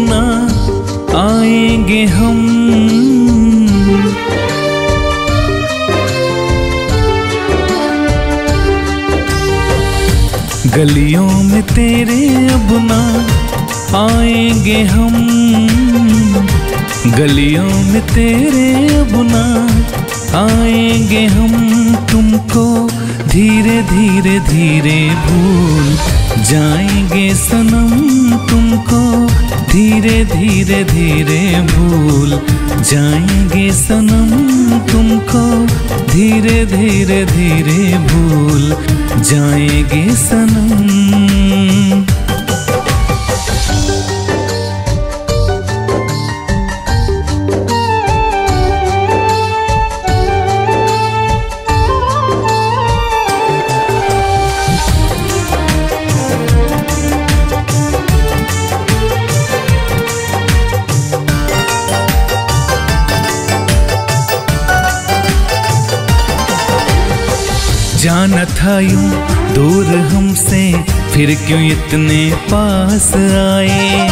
ना आएँगे हम। गलियों में तेरे अब ना आएँगे हम। गलियों में तेरे अब ना आएँगे हम। तुमको धीरे धीरे धीरे भूल जाएँगे सनम तुमको धीरे धीरे धीरे भूल। जाएँगे सनम तुमको धीरे धीरे धीरे भूल। जाएँगे सनम जाना था यूँ दूर हमसे, फिर क्यों इतने पास आए?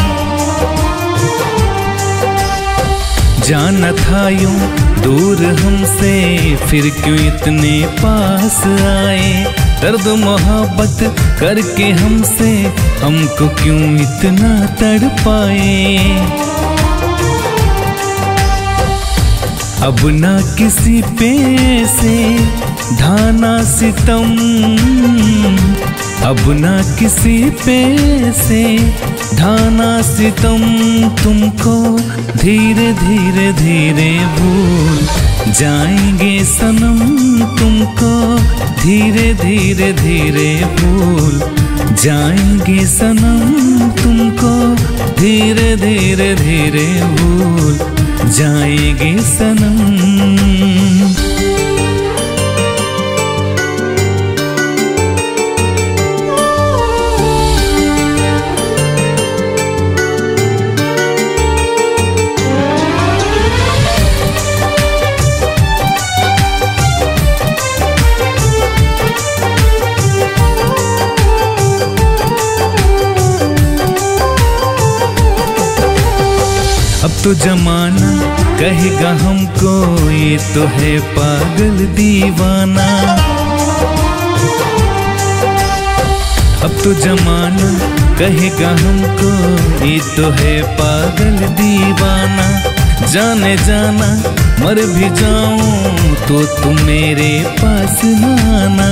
जाना था यूँ दूर हमसे, फिर क्यों इतने पास आए? दर्द मोहब्बत करके हमसे, हमको क्यों इतना तड़ पाए अब ना किसी पे से ढाना सितम, अब ना किसी पे से। ढाना सितम तुमको धीरे धीरे धीरे भूल जाएँगे सनम तुमको। धीरे धीरे धीरे भूल जाएँगे सनम तुमको। धीरे धीरे धीरे भूल जाएँगे सनम। अब तो जमाना कहेगा हमको, ये तो है पागल दीवाना। अब तो जमाना कहेगा हमको, ये तो है पागल दीवाना। जाने जाना, मर भी जाऊँ तो तुम मेरे पास आना।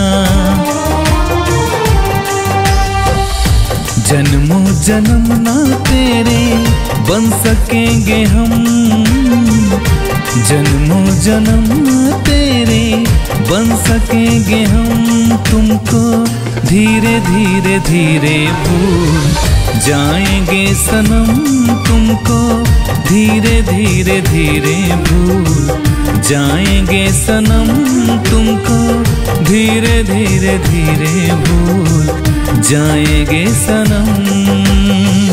जन्मों जन्म ना तेरे बन सकेंगे हम। जन्मों जन्म तेरे बन सकेंगे हम। तुमको धीरे धीरे धीरे भूल जाएँगे सनम। तुमको धीरे धीरे धीरे भूल जाएँगे सनम। तुमको धीरे धीरे धीरे भूल जाएँगे सनम।